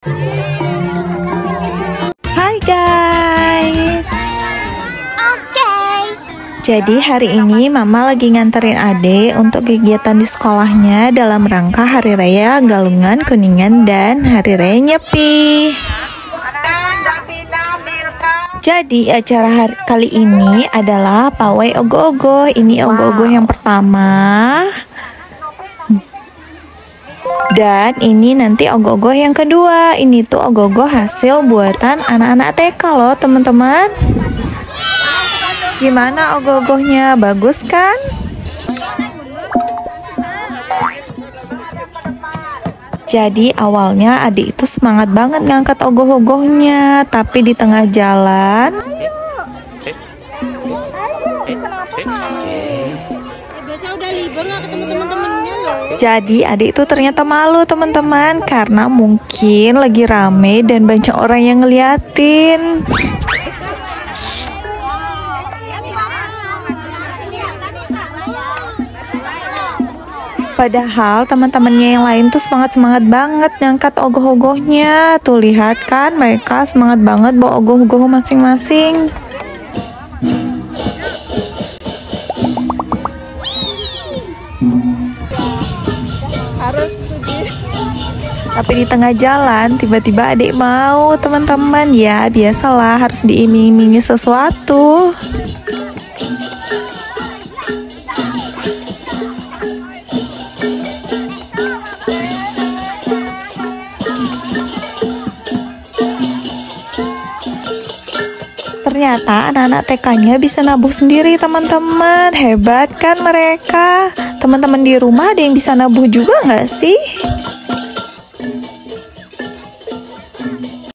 Hai guys. Oke. Jadi hari ini mama lagi nganterin ade untuk kegiatan di sekolahnya dalam rangka Hari Raya Galungan Kuningan dan Hari Raya Nyepi. Jadi acara hari, kali ini adalah pawai ogo-ogo. Ini ogo-ogo yang pertama. Dan ini nanti ogoh-ogoh yang kedua. Ini tuh ogoh-ogoh hasil buatan anak-anak TK loh, teman-teman. Gimana ogoh-ogohnya? Bagus kan? Jadi awalnya adik itu semangat banget ngangkat ogoh-ogohnya, tapi di tengah jalan Biasa udah libur ketemu teman-temannya loh. Jadi adik itu ternyata malu teman-teman karena mungkin lagi rame dan banyak orang yang ngeliatin. Padahal teman-temannya yang lain tuh semangat-semangat banget ngangkat ogoh-ogohnya. Tuh lihat kan mereka semangat banget bawa ogoh-ogoh masing-masing. Tapi di tengah jalan tiba-tiba adik mau teman-teman ya biasalah harus diiming-imingi sesuatu. Ternyata anak-anak TK-nya bisa nabuh sendiri teman-teman Hebat kan mereka Teman-teman di rumah ada yang bisa nabuh juga nggak sih?